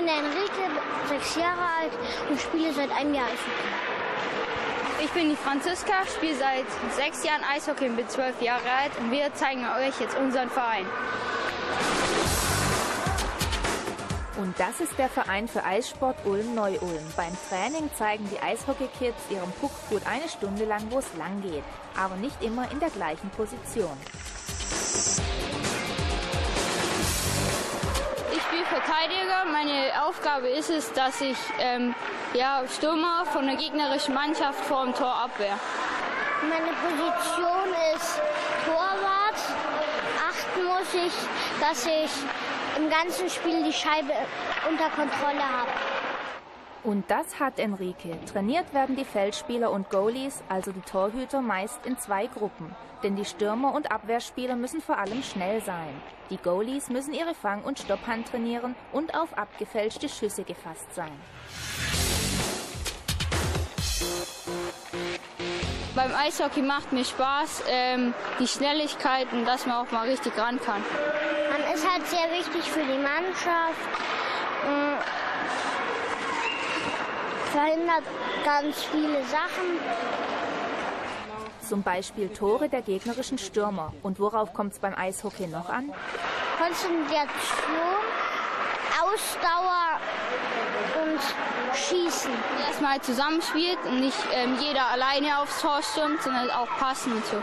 bin Enrique, sechs Jahre alt und spiele seit einem Jahr Eishockey. Ich bin die Franziska, spiele seit sechs Jahren Eishockey und bin zwölf Jahre alt und wir zeigen euch jetzt unseren Verein. Und das ist der Verein für Eissport Ulm-Neu-Ulm. Beim Training zeigen die Eishockey-Kids ihrem Puck gut eine Stunde lang, wo es lang geht, aber nicht immer in der gleichen Position. Verteidiger. Meine Aufgabe ist es, dass ich ähm, ja, Stürmer von der gegnerischen Mannschaft vor dem Tor abwehr. Meine Position ist Torwart. Achten muss ich, dass ich im ganzen Spiel die Scheibe unter Kontrolle habe. Und das hat Enrique. Trainiert werden die Feldspieler und Goalies, also die Torhüter, meist in zwei Gruppen. Denn die Stürmer und Abwehrspieler müssen vor allem schnell sein. Die Goalies müssen ihre Fang- und Stopphand trainieren und auf abgefälschte Schüsse gefasst sein. Beim Eishockey macht mir Spaß, ähm, die Schnelligkeit und dass man auch mal richtig ran kann. Man ist halt sehr wichtig für die Mannschaft. Äh, verhindert ganz viele Sachen. Zum Beispiel Tore der gegnerischen Stürmer. Und worauf kommt es beim Eishockey noch an? Konzentration, Ausdauer und Schießen. Erstmal zusammenspielt und nicht ähm, jeder alleine aufs Tor stürmt, sondern auch passen und so.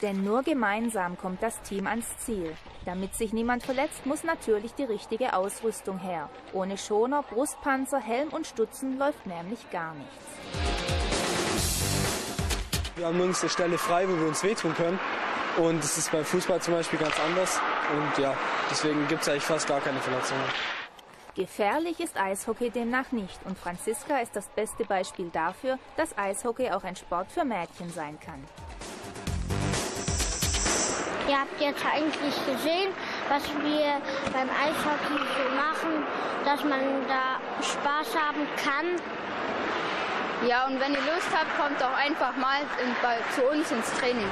Denn nur gemeinsam kommt das Team ans Ziel. Damit sich niemand verletzt, muss natürlich die richtige Ausrüstung her. Ohne Schoner, Brustpanzer, Helm und Stutzen läuft nämlich gar nichts. Wir haben nirgends eine Stelle frei, wo wir uns wehtun können. Und das ist beim Fußball zum Beispiel ganz anders. Und ja, deswegen gibt es eigentlich fast gar keine Verletzungen. Gefährlich ist Eishockey demnach nicht. Und Franziska ist das beste Beispiel dafür, dass Eishockey auch ein Sport für Mädchen sein kann. Ihr habt jetzt eigentlich gesehen, was wir beim Eishockey so machen, dass man da Spaß haben kann. Ja, und wenn ihr Lust habt, kommt doch einfach mal in, bei, zu uns ins Training.